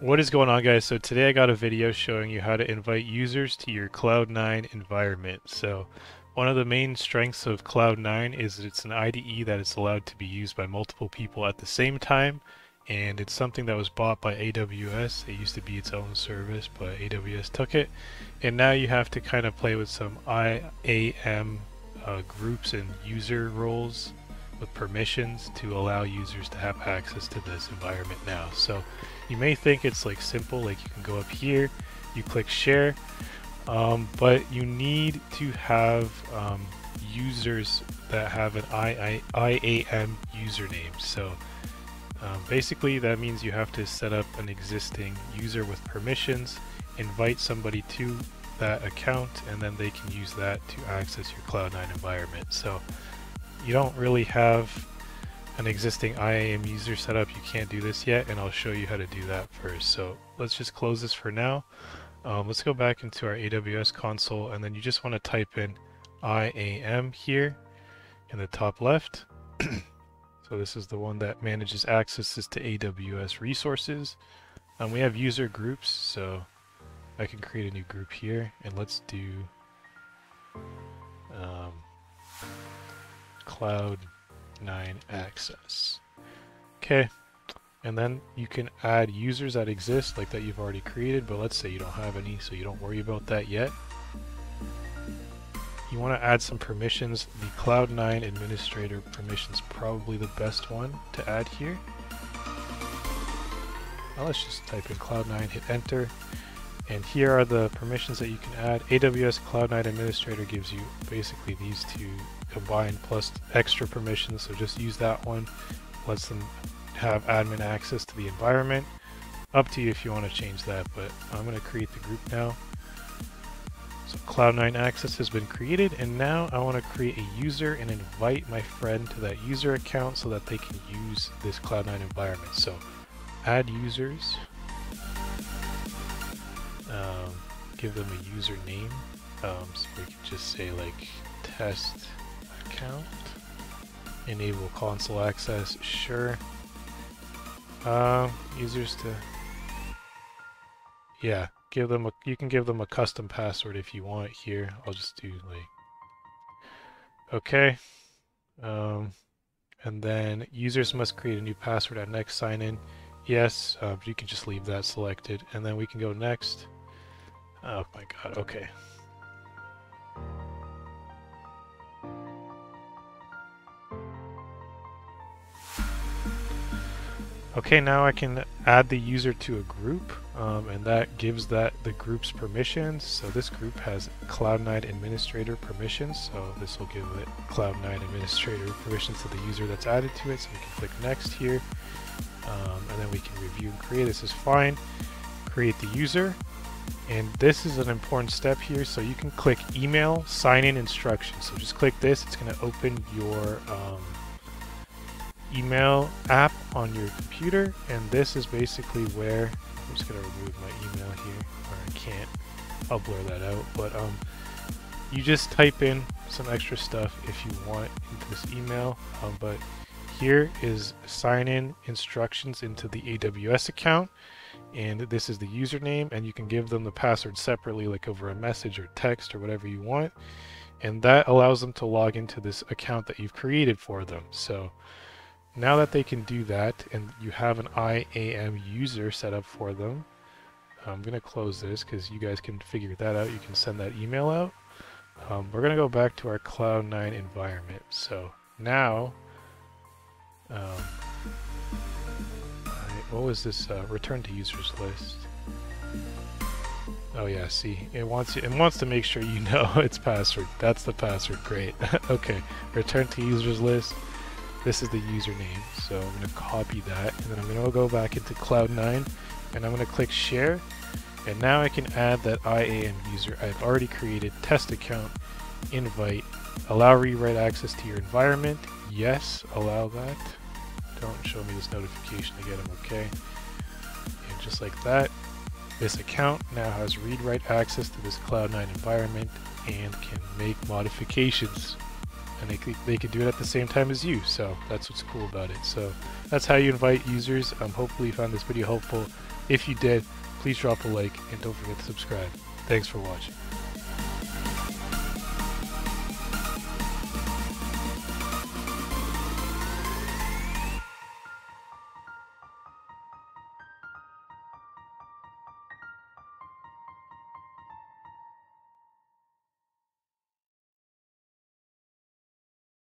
What is going on guys? So today I got a video showing you how to invite users to your Cloud9 environment. So one of the main strengths of Cloud9 is that it's an IDE that is allowed to be used by multiple people at the same time and it's something that was bought by AWS. It used to be its own service but AWS took it and now you have to kind of play with some IAM uh, groups and user roles with permissions to allow users to have access to this environment now. So you may think it's like simple, like you can go up here, you click share, um, but you need to have um, users that have an I I IAM username. So um, basically that means you have to set up an existing user with permissions, invite somebody to that account, and then they can use that to access your Cloud9 environment. So you don't really have an existing IAM user setup, you can't do this yet, and I'll show you how to do that first. So let's just close this for now. Um, let's go back into our AWS console, and then you just want to type in IAM here in the top left. so this is the one that manages accesses to AWS resources. Um, we have user groups, so I can create a new group here, and let's do um, Cloud 9 access. Okay, and then you can add users that exist, like that you've already created, but let's say you don't have any, so you don't worry about that yet. You want to add some permissions. The Cloud9 administrator permission is probably the best one to add here. Now let's just type in Cloud9, hit enter, and here are the permissions that you can add. AWS Cloud9 Administrator gives you basically these two combined plus extra permissions, so just use that one. Lets them have admin access to the environment. Up to you if you want to change that, but I'm going to create the group now. So Cloud9 access has been created, and now I want to create a user and invite my friend to that user account so that they can use this Cloud9 environment. So add users, give them a username. Um, so we can just say like test account. Enable console access, sure. Uh, users to, yeah, give them a, you can give them a custom password if you want here. I'll just do like, okay. Um, and then users must create a new password at next sign in. Yes, uh, you can just leave that selected. And then we can go next. Oh my god, okay. Okay, now I can add the user to a group, um, and that gives that the group's permissions. So this group has Cloud9 administrator permissions, so this will give it Cloud9 administrator permissions to the user that's added to it. So we can click next here, um, and then we can review and create. This is fine. Create the user, and this is an important step here. So you can click email sign in instructions. So just click this. It's going to open your um, email app on your computer and this is basically where I'm just gonna remove my email here or I can't I'll blur that out but um you just type in some extra stuff if you want into this email um, but here is sign in instructions into the AWS account and this is the username and you can give them the password separately like over a message or text or whatever you want and that allows them to log into this account that you've created for them so now that they can do that and you have an IAM user set up for them, I'm going to close this because you guys can figure that out. You can send that email out. Um, we're going to go back to our Cloud9 environment. So now, um, I, what was this uh, return to users list? Oh yeah, see, it wants you, it wants to make sure you know its password. That's the password. Great. okay, return to users list. This is the username, so I'm to copy that, and then I'm going to go back into Cloud9, and I'm going to click Share, and now I can add that IAM user I've already created, test account, invite, allow read-write access to your environment, yes, allow that, don't show me this notification again, I'm okay, and just like that, this account now has read-write access to this Cloud9 environment and can make modifications. And they, they can do it at the same time as you so that's what's cool about it. So that's how you invite users. Um, hopefully you found this video helpful. If you did, please drop a like and don't forget to subscribe. Thanks for watching.